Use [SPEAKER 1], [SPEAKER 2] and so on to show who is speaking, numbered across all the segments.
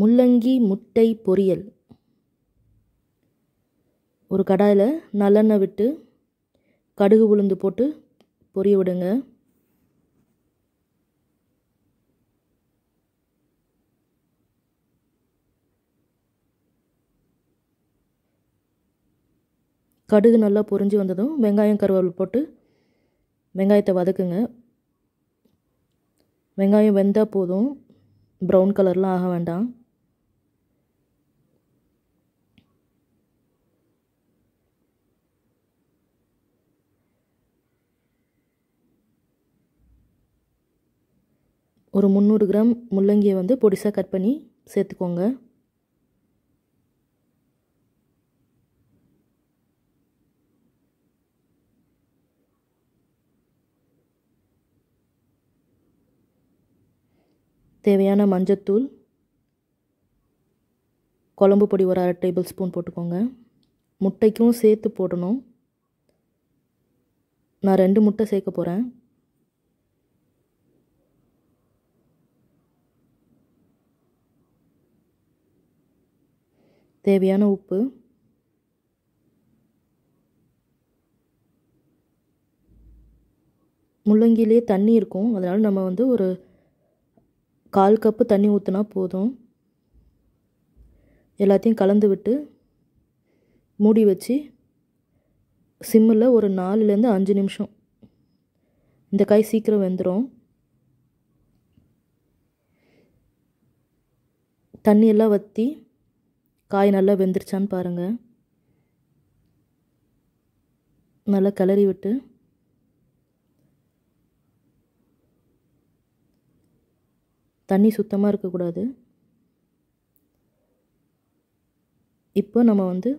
[SPEAKER 1] முள்ளங்கி முட்டை பொரியல். ஒரு கடாயில் நல்லெண்ணெய் விட்டு கடுகு உளுந்து போட்டு பொரிய விடுங்க. கடுகு நல்லா பொரிஞ்சு வந்ததும் வெங்காயம் கருவேப்பிலை போட்டு வெங்காயத்தை வதக்குங்க. வெங்காயம் வெந்தால் போதும். ப்ரௌன் கலர்லாம் ஆக வேண்டாம். ஒரு முந்நூறு கிராம் முள்ளங்கியை வந்து பொடிசாக கட் பண்ணி சேர்த்துக்கோங்க. தேவையான மஞ்சத்தூள் குழம்பு பொடி ஒரு அரை டேபிள் ஸ்பூன் போட்டுக்கோங்க. முட்டைக்கும் சேர்த்து போடணும். நான் ரெண்டு முட்டை சேர்க்க போகிறேன் தேவையான உப்பு. முள்ளங்கிலே தண்ணி இருக்கும். அதனால் நம்ம வந்து ஒரு கால் கப்பு தண்ணி ஊற்றினா போதும். எல்லாத்தையும் கலந்து விட்டு மூடி வச்சு சிம்மில் ஒரு நாலுலேருந்து அஞ்சு நிமிஷம். இந்த காய் சீக்கிரம் வெந்துடும் தண்ணியெல்லாம் வற்றி காய் நல்லா வெந்துருச்சான்னு பாருங்கள் நல்லா கிளறி விட்டு. தண்ணி சுத்தமாக இருக்கக்கூடாது. இப்போ நம்ம வந்து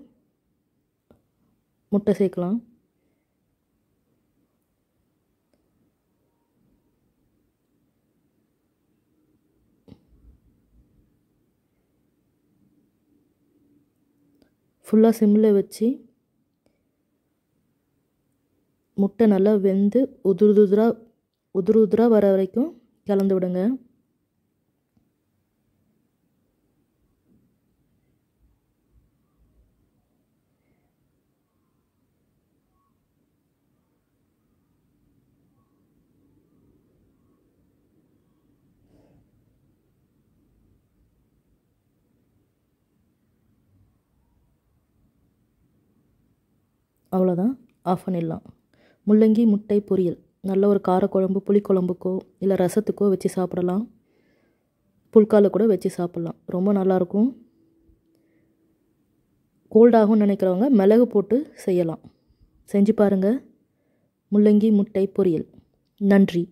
[SPEAKER 1] முட்டை சேர்க்கலாம். ஃபுல்லாக சிம்மில் வச்சு முட்டை நல்லா வெந்து உதுரு உதுராக உதுரு உதுராக வர வரைக்கும் கலந்து விடுங்க. அவ்வளோதான் ஆஃப் பண்ணிடலாம் முள்ளங்கி முட்டை பொரியல். நல்ல ஒரு காரக்குழம்பு புளிக்குழம்புக்கோ இல்லை ரசத்துக்கோ வச்சு சாப்பிடலாம். புல்கால கூட வச்சு சாப்பிட்லாம். ரொம்ப நல்லாயிருக்கும் கோல்டாகும்னு நினைக்கிறவங்க மிளகு போட்டு செய்யலாம். செஞ்சு பாருங்கள் முள்ளங்கி முட்டை பொரியல். நன்றி.